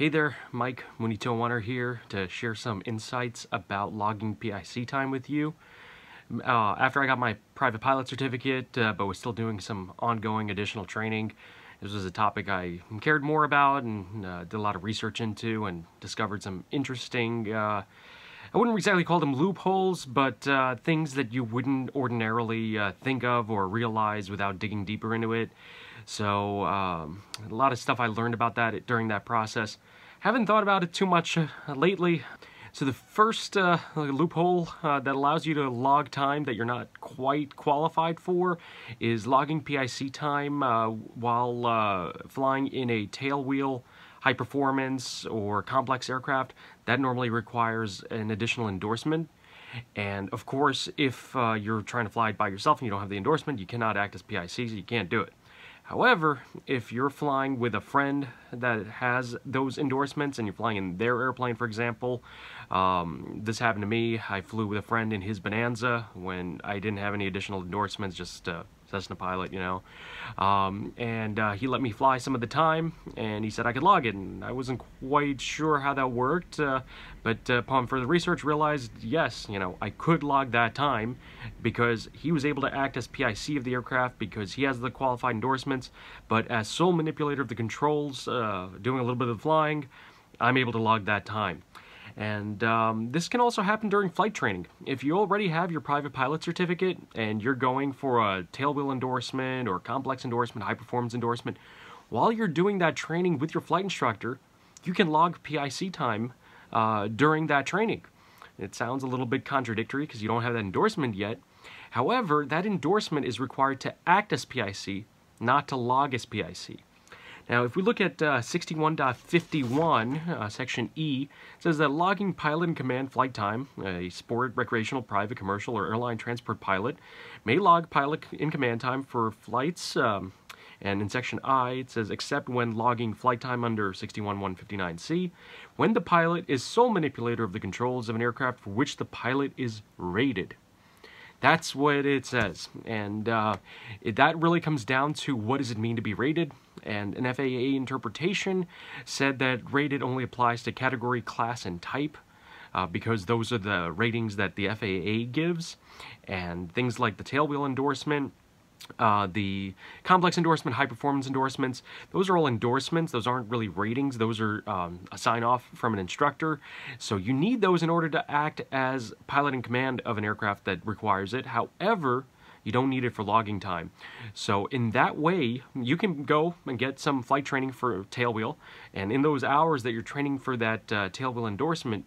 Hey there, Mike Munitowaner here to share some insights about logging PIC time with you. Uh, after I got my private pilot certificate, uh, but was still doing some ongoing additional training, this was a topic I cared more about and uh, did a lot of research into and discovered some interesting, uh, I wouldn't exactly call them loopholes, but uh, things that you wouldn't ordinarily uh, think of or realize without digging deeper into it. So um, a lot of stuff I learned about that during that process. Haven't thought about it too much uh, lately. So the first uh, loophole uh, that allows you to log time that you're not quite qualified for is logging PIC time uh, while uh, flying in a tailwheel high performance or complex aircraft. That normally requires an additional endorsement. And of course, if uh, you're trying to fly by yourself and you don't have the endorsement, you cannot act as PIC, so you can't do it. However, if you're flying with a friend that has those endorsements and you're flying in their airplane, for example, um, this happened to me. I flew with a friend in his Bonanza when I didn't have any additional endorsements, just uh, Cessna pilot, you know. Um, and uh, he let me fly some of the time, and he said I could log it. And I wasn't quite sure how that worked, uh, but uh, upon further research, realized yes, you know, I could log that time because he was able to act as PIC of the aircraft because he has the qualified endorsements. But as sole manipulator of the controls, uh, doing a little bit of flying, I'm able to log that time. And um, this can also happen during flight training. If you already have your private pilot certificate and you're going for a tailwheel endorsement or complex endorsement, high performance endorsement, while you're doing that training with your flight instructor, you can log PIC time uh, during that training. It sounds a little bit contradictory because you don't have that endorsement yet. However, that endorsement is required to act as PIC, not to log as PIC. Now, if we look at uh, 61.51, uh, section E, says that logging pilot in command flight time, a sport, recreational, private, commercial, or airline transport pilot, may log pilot in command time for flights. Um, and in section I, it says, except when logging flight time under 61.159C, when the pilot is sole manipulator of the controls of an aircraft for which the pilot is rated. That's what it says. And uh, it, that really comes down to what does it mean to be rated? And an FAA interpretation said that rated only applies to category, class, and type. Uh, because those are the ratings that the FAA gives, and things like the tailwheel endorsement, uh, the complex endorsement, high performance endorsements, those are all endorsements. Those aren't really ratings. Those are um, a sign off from an instructor. So you need those in order to act as pilot in command of an aircraft that requires it. However, you don't need it for logging time. So in that way, you can go and get some flight training for tailwheel. And in those hours that you're training for that uh, tailwheel endorsement,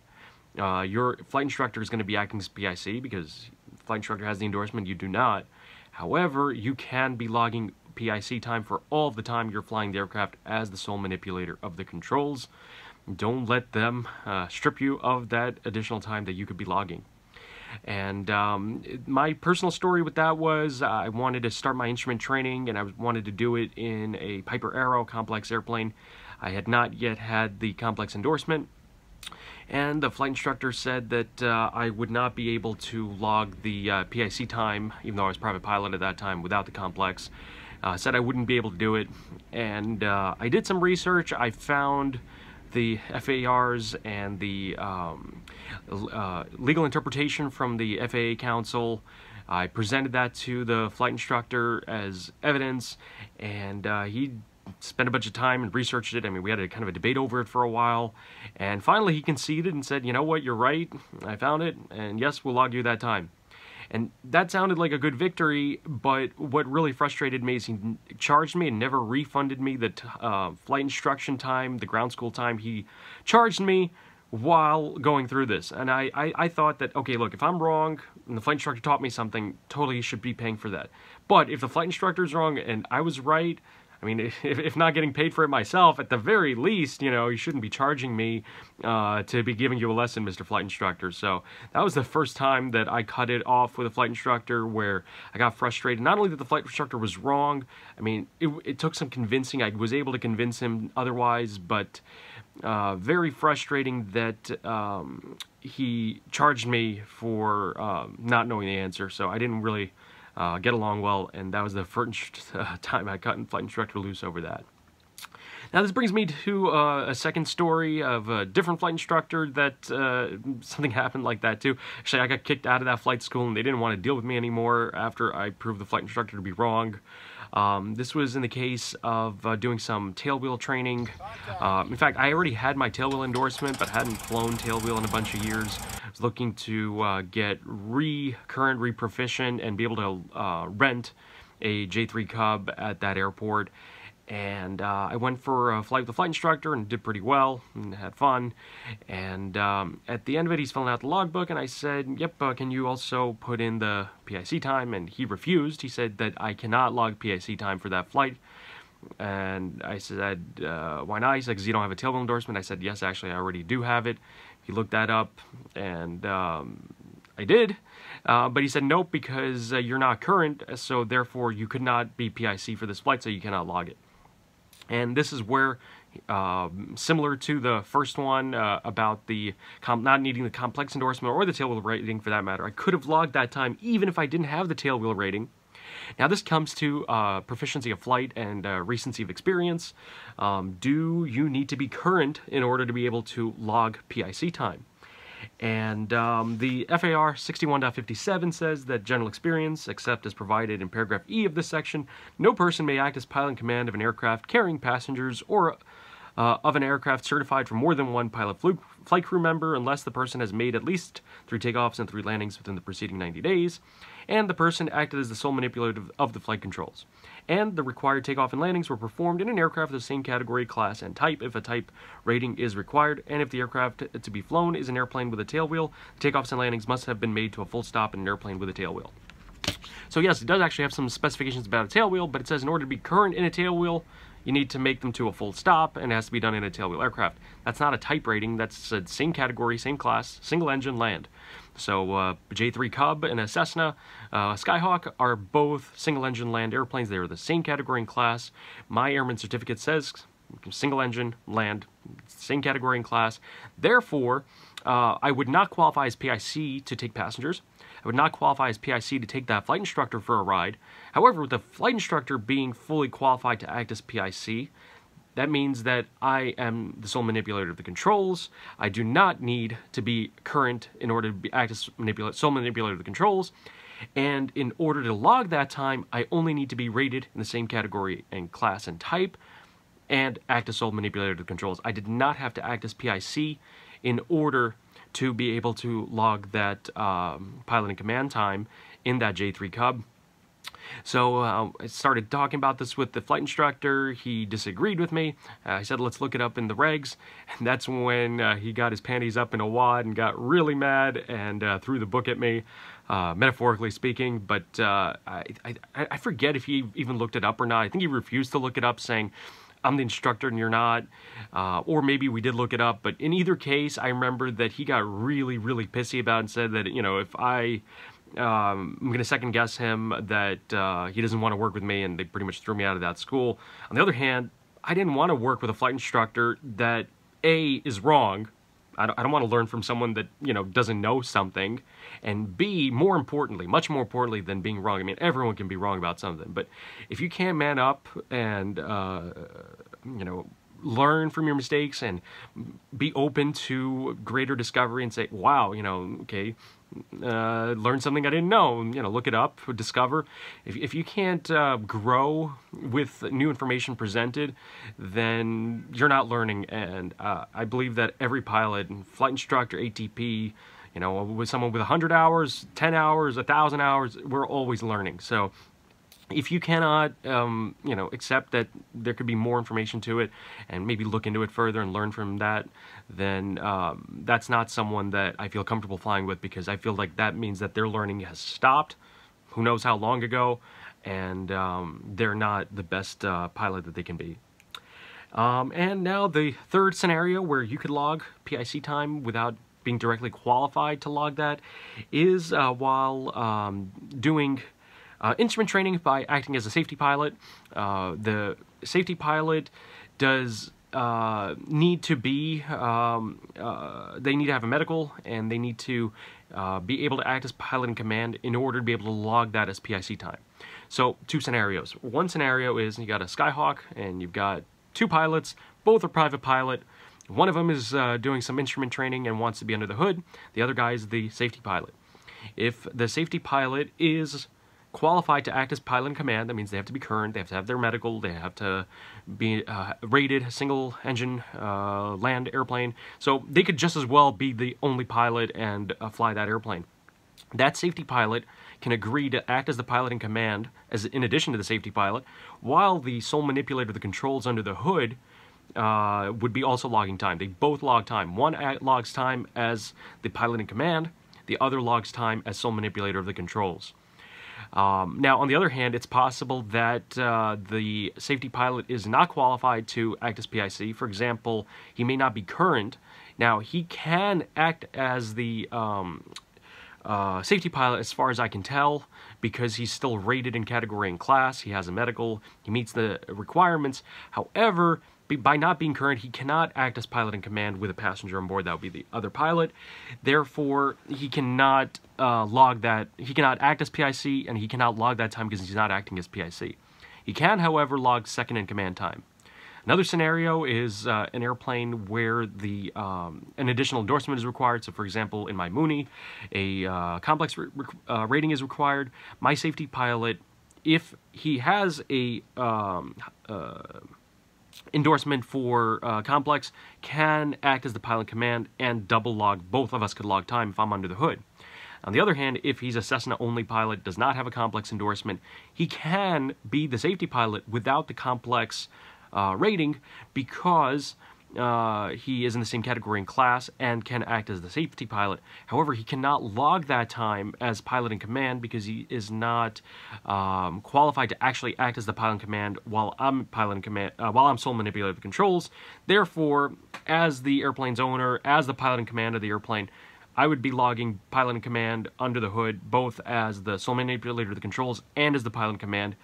uh, your flight instructor is going to be acting as PIC because flight instructor has the endorsement, you do not. However, you can be logging PIC time for all the time you're flying the aircraft as the sole manipulator of the controls. Don't let them uh, strip you of that additional time that you could be logging. And um, my personal story with that was uh, I wanted to start my instrument training and I wanted to do it in a Piper Arrow complex airplane. I had not yet had the complex endorsement and the flight instructor said that uh, I would not be able to log the uh, PIC time, even though I was private pilot at that time, without the complex. Uh, said I wouldn't be able to do it, and uh, I did some research. I found the FARs and the um, uh, legal interpretation from the FAA Council. I presented that to the flight instructor as evidence, and uh, he spent a bunch of time and researched it. I mean, we had a kind of a debate over it for a while. And finally, he conceded and said, you know what, you're right. I found it. And yes, we'll log you that time. And that sounded like a good victory, but what really frustrated me is he charged me and never refunded me the uh, flight instruction time, the ground school time. He charged me while going through this. And I, I, I, thought that, okay, look, if I'm wrong and the flight instructor taught me something, totally should be paying for that. But if the flight instructor is wrong and I was right, I mean, if, if not getting paid for it myself, at the very least, you know, you shouldn't be charging me uh, to be giving you a lesson, Mr. Flight Instructor. So that was the first time that I cut it off with a flight instructor where I got frustrated. Not only that the flight instructor was wrong, I mean, it, it took some convincing. I was able to convince him otherwise, but uh, very frustrating that um, he charged me for um, not knowing the answer. So I didn't really uh, get along well, and that was the first uh, time I cut flight instructor loose over that. Now this brings me to uh, a second story of a different flight instructor that uh, something happened like that too. Actually, I got kicked out of that flight school and they didn't want to deal with me anymore after I proved the flight instructor to be wrong. Um, this was in the case of uh, doing some tailwheel training. Uh, in fact, I already had my tailwheel endorsement, but hadn't flown tailwheel in a bunch of years. I was looking to uh, get re-current, re-proficient, and be able to uh, rent a J3 Cub at that airport and uh, I went for a flight with the flight instructor and did pretty well and had fun. And um, at the end of it, he's filling out the logbook, and I said, "Yep, uh, can you also put in the PIC time?" And he refused. He said that I cannot log PIC time for that flight. And I said, uh, "Why not?" He said, "Because you don't have a tailwheel endorsement." I said, "Yes, actually, I already do have it." He looked that up, and um, I did. Uh, but he said, nope, because uh, you're not current, so therefore you could not be PIC for this flight, so you cannot log it. And this is where, uh, similar to the first one uh, about the not needing the complex endorsement or the tailwheel rating for that matter, I could have logged that time even if I didn't have the tailwheel rating. Now this comes to uh, proficiency of flight and uh, recency of experience. Um, do you need to be current in order to be able to log PIC time? And um, the FAR 61.57 says that general experience, except as provided in paragraph E of this section, no person may act as pilot in command of an aircraft carrying passengers or uh, of an aircraft certified for more than one pilot flight crew member unless the person has made at least three takeoffs and three landings within the preceding 90 days, and the person acted as the sole manipulator of the flight controls and the required takeoff and landings were performed in an aircraft of the same category, class, and type if a type rating is required, and if the aircraft to be flown is an airplane with a tailwheel, the takeoffs and landings must have been made to a full stop in an airplane with a tailwheel. So yes, it does actually have some specifications about a tailwheel, but it says in order to be current in a tailwheel, you need to make them to a full stop, and it has to be done in a tailwheel aircraft. That's not a type rating, that's the same category, same class, single engine, land. So uh, J3 Cub and a Cessna uh, Skyhawk are both single-engine land airplanes. They are the same category and class. My airman certificate says single-engine land, same category and class. Therefore, uh, I would not qualify as PIC to take passengers. I would not qualify as PIC to take that flight instructor for a ride. However, with the flight instructor being fully qualified to act as PIC, that means that I am the sole manipulator of the controls. I do not need to be current in order to be, act as manipula sole manipulator of the controls. And in order to log that time, I only need to be rated in the same category and class and type and act as sole manipulator of the controls. I did not have to act as PIC in order to be able to log that um, pilot and command time in that J3 Cub. So uh, I started talking about this with the flight instructor. He disagreed with me. Uh, I said, let's look it up in the regs. And that's when uh, he got his panties up in a wad and got really mad and uh, threw the book at me, uh, metaphorically speaking. But uh, I, I, I forget if he even looked it up or not. I think he refused to look it up, saying, I'm the instructor and you're not. Uh, or maybe we did look it up, but in either case, I remember that he got really, really pissy about and said that, you know, if I um, I'm going to second guess him that uh, he doesn't want to work with me and they pretty much threw me out of that school. On the other hand, I didn't want to work with a flight instructor that A, is wrong. I don't, I don't want to learn from someone that, you know, doesn't know something. And B, more importantly, much more importantly than being wrong, I mean, everyone can be wrong about something. But if you can't man up and, uh, you know, learn from your mistakes and be open to greater discovery and say, wow, you know, okay, uh, learn something I didn't know, you know, look it up, discover. If, if you can't uh, grow with new information presented, then you're not learning. And uh, I believe that every pilot, flight instructor, ATP, you know, with someone with 100 hours, 10 hours, 1,000 hours, we're always learning. So if you cannot, um, you know, accept that there could be more information to it and maybe look into it further and learn from that, then um, that's not someone that I feel comfortable flying with because I feel like that means that their learning has stopped, who knows how long ago, and um, they're not the best uh, pilot that they can be. Um, and now the third scenario where you could log PIC time without being directly qualified to log that is uh, while um, doing uh, instrument training by acting as a safety pilot. Uh, the safety pilot does uh, need to be, um, uh, they need to have a medical and they need to uh, be able to act as pilot in command in order to be able to log that as PIC time. So two scenarios. One scenario is you got a Skyhawk and you've got two pilots, both are private pilot. One of them is uh, doing some instrument training and wants to be under the hood. The other guy is the safety pilot. If the safety pilot is qualified to act as pilot in command, that means they have to be current, they have to have their medical, they have to be uh, rated single engine uh, land airplane. So they could just as well be the only pilot and uh, fly that airplane. That safety pilot can agree to act as the pilot in command, as in addition to the safety pilot, while the sole manipulator of the controls under the hood uh, would be also logging time. They both log time. One logs time as the pilot in command, the other logs time as sole manipulator of the controls. Um, now, on the other hand, it's possible that uh, the safety pilot is not qualified to act as PIC. For example, he may not be current. Now, he can act as the um, uh, safety pilot as far as I can tell because he's still rated in category and class. He has a medical. He meets the requirements. However, by not being current, he cannot act as pilot in command with a passenger on board. That would be the other pilot. Therefore, he cannot uh, log that. He cannot act as PIC, and he cannot log that time because he's not acting as PIC. He can, however, log second in command time. Another scenario is uh, an airplane where the um, an additional endorsement is required. So, for example, in my Mooney, a uh, complex uh, rating is required. My safety pilot, if he has a um, uh, endorsement for uh, complex can act as the pilot command and double log. Both of us could log time if I'm under the hood. On the other hand, if he's a Cessna only pilot, does not have a complex endorsement, he can be the safety pilot without the complex uh, rating because uh, he is in the same category in class and can act as the safety pilot. However, he cannot log that time as pilot in command because he is not um, qualified to actually act as the pilot in command while I'm pilot in command, uh, while I'm sole manipulator of the controls. Therefore, as the airplane's owner, as the pilot in command of the airplane, I would be logging pilot in command under the hood, both as the sole manipulator of the controls and as the pilot in command.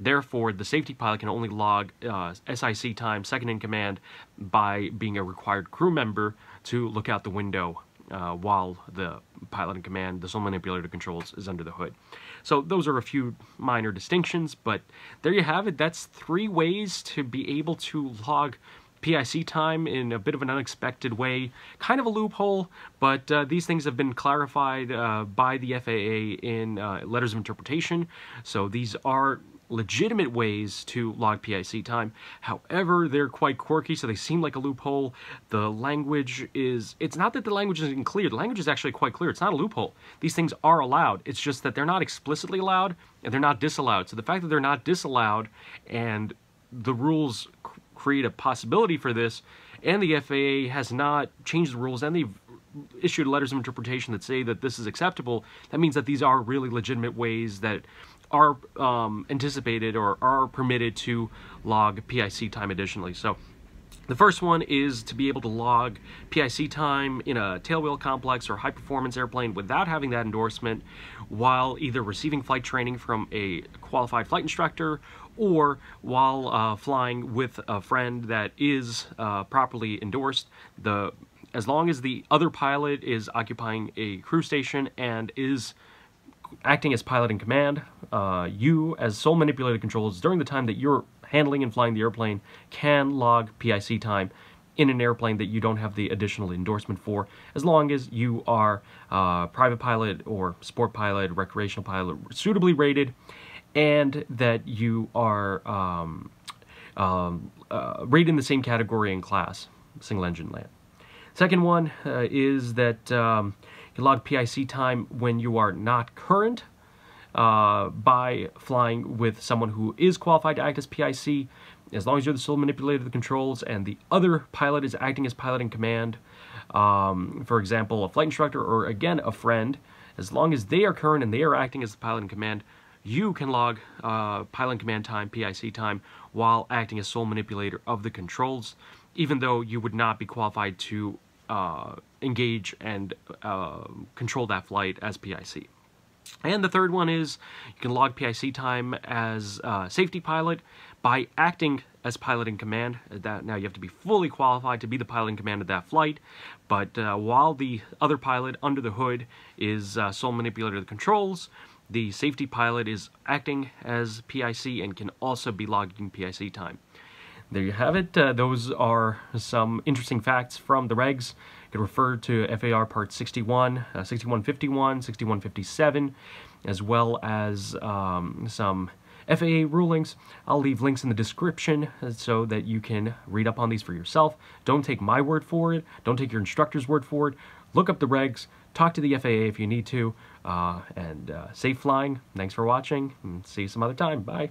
Therefore, the safety pilot can only log uh, SIC time, second in command, by being a required crew member to look out the window uh, while the pilot in command, the sole manipulator controls, is under the hood. So those are a few minor distinctions, but there you have it. That's three ways to be able to log PIC time in a bit of an unexpected way. Kind of a loophole, but uh, these things have been clarified uh, by the FAA in uh, letters of interpretation. So these are legitimate ways to log PIC time. However, they're quite quirky, so they seem like a loophole. The language is, it's not that the language isn't clear, the language is actually quite clear. It's not a loophole. These things are allowed. It's just that they're not explicitly allowed and they're not disallowed. So the fact that they're not disallowed and the rules create a possibility for this, and the FAA has not changed the rules and they've issued letters of interpretation that say that this is acceptable, that means that these are really legitimate ways that are um, anticipated or are permitted to log PIC time additionally. So the first one is to be able to log PIC time in a tailwheel complex or high performance airplane without having that endorsement while either receiving flight training from a qualified flight instructor or while uh, flying with a friend that is uh, properly endorsed. The as long as the other pilot is occupying a crew station and is acting as pilot in command, uh, you, as sole manipulator controls, during the time that you're handling and flying the airplane, can log PIC time in an airplane that you don't have the additional endorsement for, as long as you are uh, private pilot or sport pilot, recreational pilot, suitably rated, and that you are um, um, uh, rated in the same category and class, single engine land. Second one uh, is that um, log PIC time when you are not current uh, by flying with someone who is qualified to act as PIC, as long as you're the sole manipulator of the controls and the other pilot is acting as pilot in command, um, for example, a flight instructor or again a friend, as long as they are current and they are acting as the pilot in command, you can log uh, pilot in command time, PIC time, while acting as sole manipulator of the controls, even though you would not be qualified to uh, engage and uh, control that flight as PIC. And the third one is you can log PIC time as uh, safety pilot by acting as pilot in command. That now you have to be fully qualified to be the pilot in command of that flight. But uh, while the other pilot under the hood is uh, sole manipulator of the controls, the safety pilot is acting as PIC and can also be logging PIC time. There you have it. Uh, those are some interesting facts from the regs. You can refer to FAR Part 61, uh, 6151, 6157, as well as um, some FAA rulings. I'll leave links in the description so that you can read up on these for yourself. Don't take my word for it. Don't take your instructor's word for it. Look up the regs. Talk to the FAA if you need to. Uh, and uh, safe flying. Thanks for watching. And see you some other time. Bye.